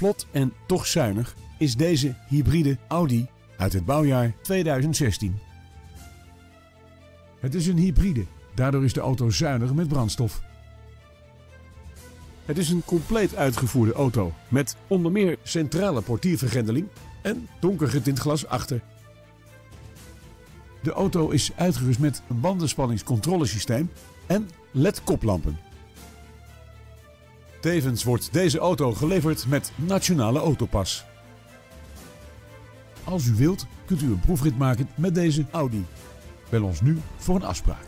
Vlot en toch zuinig is deze hybride Audi uit het bouwjaar 2016. Het is een hybride, daardoor is de auto zuinig met brandstof. Het is een compleet uitgevoerde auto met onder meer centrale portiervergrendeling en donker getint glas achter. De auto is uitgerust met een bandenspanningscontrolesysteem en LED-koplampen. Tevens wordt deze auto geleverd met nationale autopas. Als u wilt, kunt u een proefrit maken met deze Audi. Bel ons nu voor een afspraak.